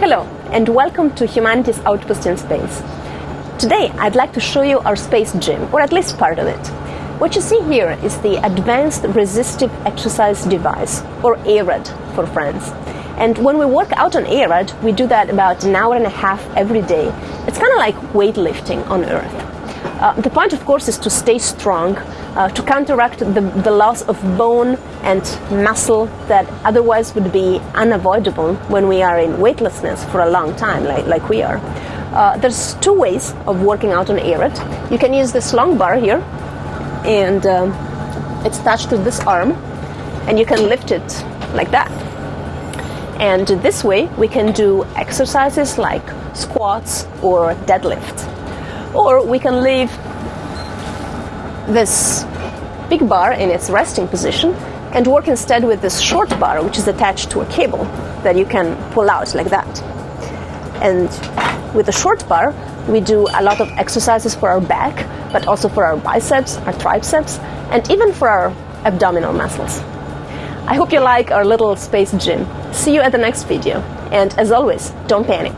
Hello, and welcome to Humanity's Outpost in Space. Today, I'd like to show you our space gym, or at least part of it. What you see here is the Advanced Resistive Exercise Device, or ARED for friends. And when we work out on ARED, we do that about an hour and a half every day. It's kind of like weightlifting on Earth. Uh, the point, of course, is to stay strong, uh, to counteract the, the loss of bone and muscle that otherwise would be unavoidable when we are in weightlessness for a long time, like, like we are. Uh, there's two ways of working out on ARED. You can use this long bar here, and um, it's attached to this arm, and you can lift it like that. And this way, we can do exercises like squats or deadlifts. Or we can leave this big bar in its resting position and work instead with this short bar, which is attached to a cable that you can pull out like that. And with the short bar, we do a lot of exercises for our back, but also for our biceps, our triceps, and even for our abdominal muscles. I hope you like our little space gym. See you at the next video. And as always, don't panic.